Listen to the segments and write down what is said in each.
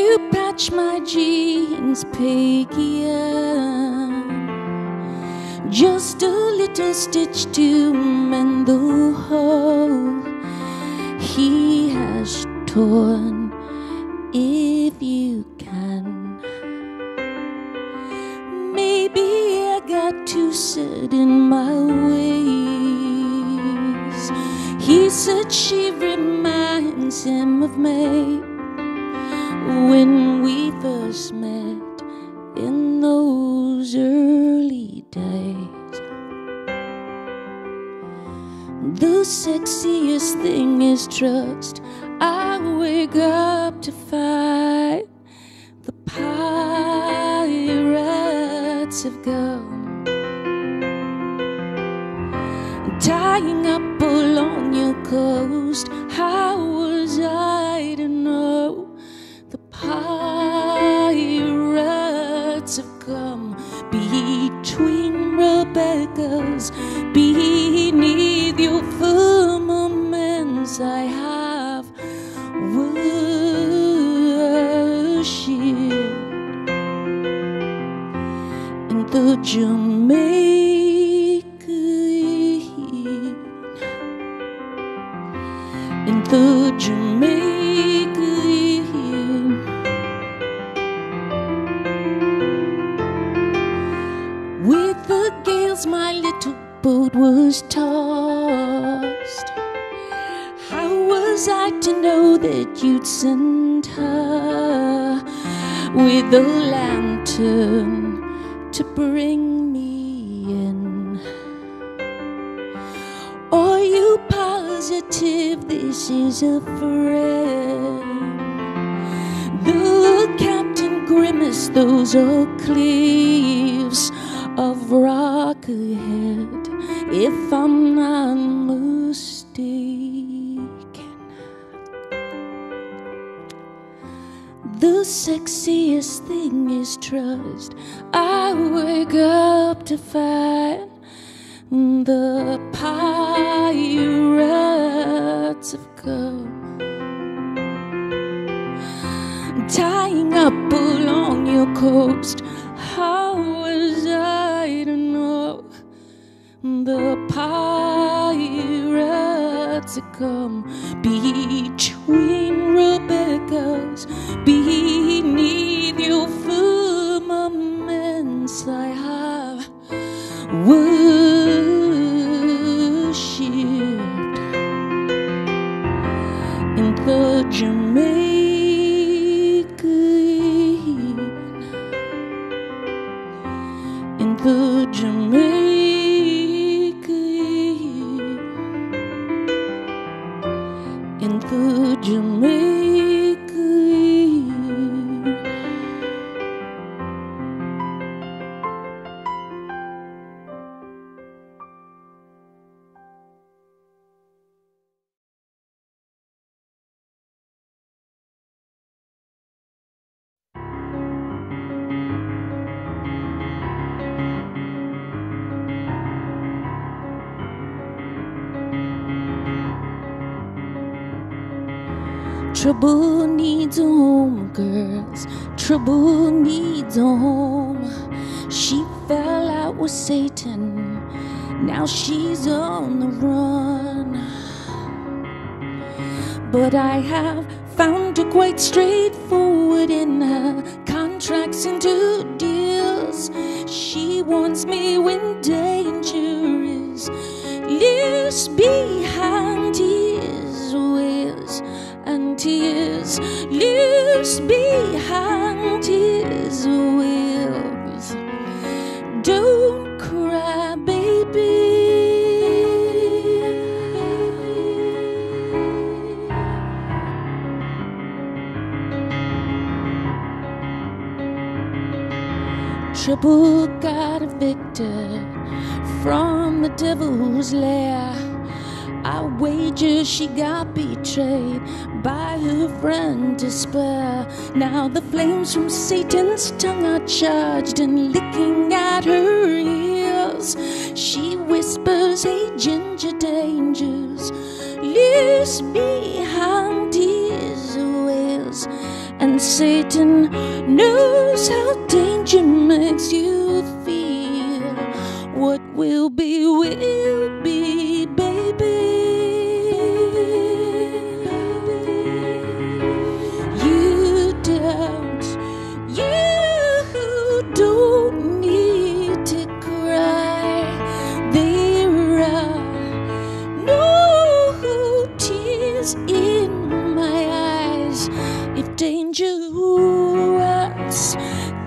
you patch my jeans, pagan? Just a little stitch to mend the hole he has torn, if you can. Maybe I got too set in my ways. He said she reminds him of May in those early days. The sexiest thing is trust. I wake up to find the pirates have gone. Tying up the Jamaica Inn, in the Jamaica Inn. With the gales, my little boat was tossed. How was I to know that you'd send her with a lantern to bring me in? Are you positive this is a friend? The captain grimaced, those are cliffs of rock ahead, if I'm not mistaken. The sexiest thing is trust. I wake up to find the pirates have come tying up along your coast. How was I to know the pirates had come between Rebecca's, worshipped Trouble needs a home, girls. Trouble needs a home. She fell out with Satan. Now she's on the run. But I have found her quite straightforward in her contracts and deals. She wants me when danger is loose behind tears loose behind his wheels. Don't cry, baby. Trouble got evicted from the devil's lair. I wager she got betrayed by her friend Despair. Now the flames from Satan's tongue are charged and licking at her ears. She whispers, Hey, ginger dangers, loose behind his wheels And Satan knows how danger makes you feel. What will be, will be,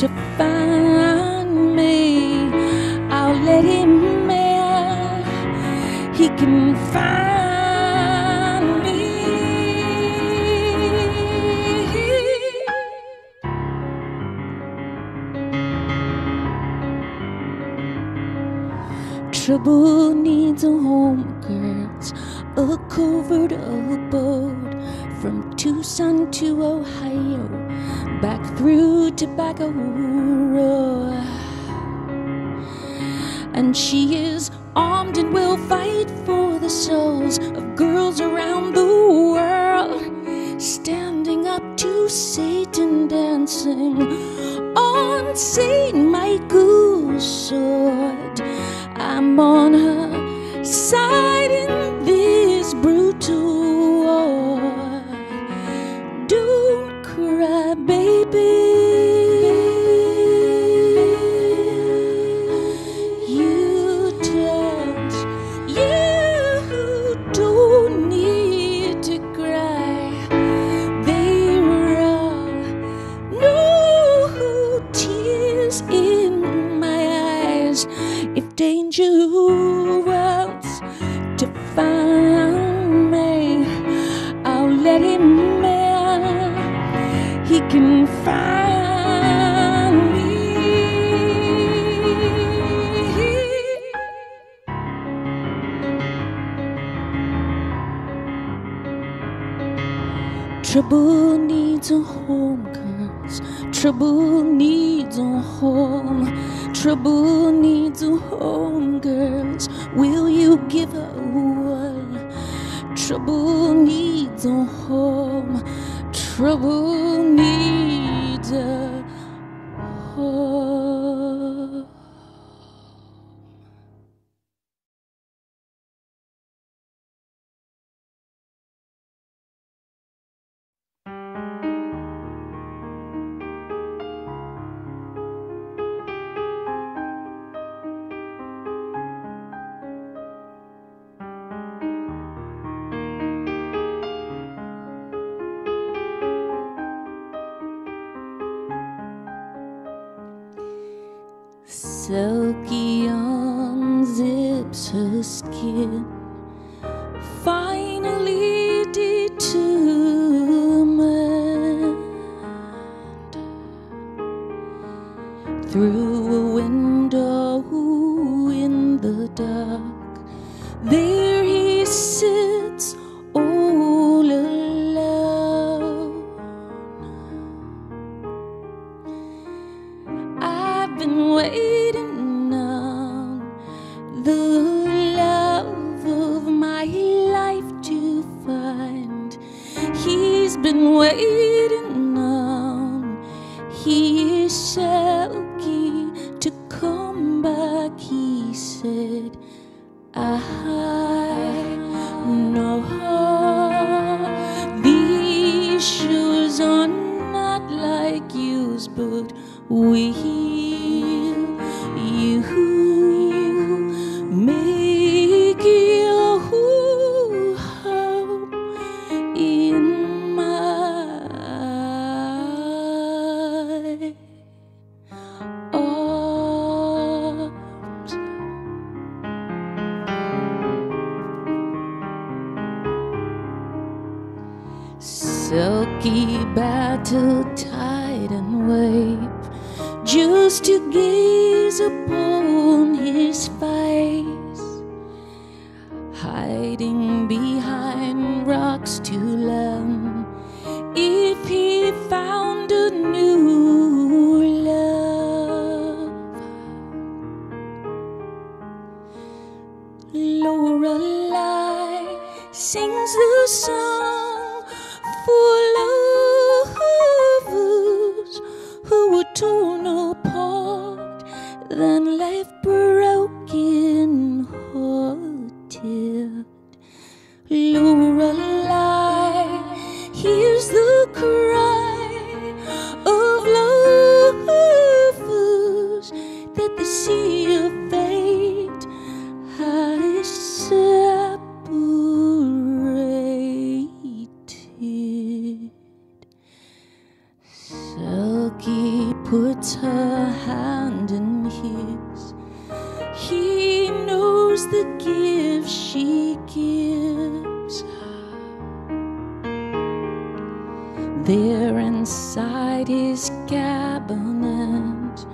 to find me, I'll let him in. He can find me. Trouble needs a home, girls, a covert abode from Tucson to Ohio, back through Tobacco Road. And she is armed and will fight for the souls of girls around the world, standing up to Satan, dancing on Saint Michael's sword. I'm on her side Trouble needs a home, girls. Trouble needs a home. Trouble needs a home, girls. Will you give her one? Trouble needs a home. Trouble Selkie unzips her skin, finally determined. Through the love of my life to find. He's been waiting on his Selkie to come back. He said, I know these shoes are not like yours, but will Selkie battle tide and wave just to gaze upon his face, Lorelei, here's the cry of lovers that the sea of fate has separated. Selkie puts her hand in his. He knows the gift she gives. There inside his cabinet,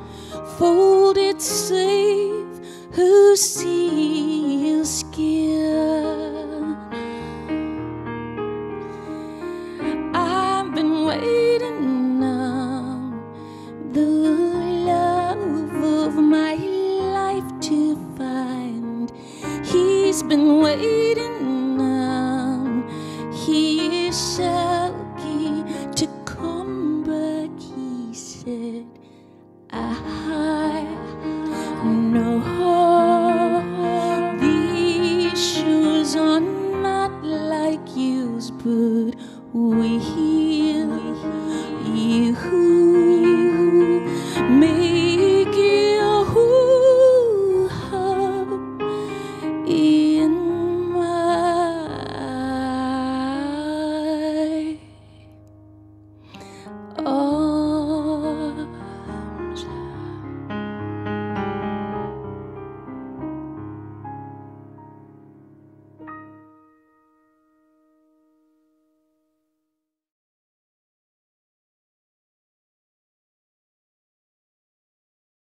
folded safe, who seal